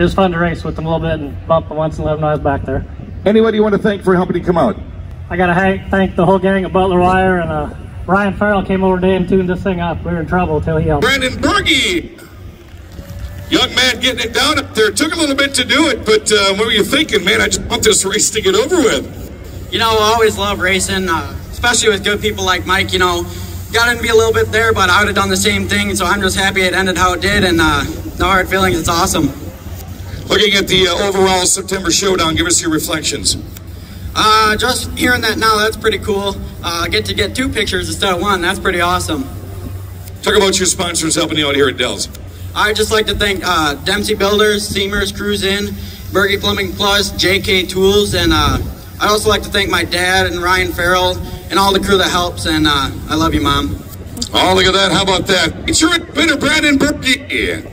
it was fun to race with them a little bit and bump them once and let them know I was back there. Anybody you want to thank for helping you come out? I got to thank the whole gang at Butler Wire and uh, Ryan Farrell came over today and tuned this thing up. We were in trouble until he helped. Braden Berge, young man getting it down up there. Took a little bit to do it, but uh, what were you thinking, man? I just want this race to get over with. You know, I always love racing, uh, especially with good people like Mike. You know, got to be a little bit there, but I would have done the same thing. So I'm just happy it ended how it did, and uh, no hard feelings. It's awesome. Looking at the uh, overall September showdown, give us your reflections. Uh, just hearing that now, that's pretty cool. Uh, get to get two pictures instead of one. That's pretty awesome. Talk about your sponsors helping you out here at Dell's. I'd just like to thank uh, Dempsey Builders, Seamers, Cruise In, Berge Plumbing Plus, JK Tools, and uh, I'd also like to thank my dad and Ryan Farrell and all the crew that helps. And uh, I love you, Mom. Oh, look at that. How about that? It's your winner, Braden Berge.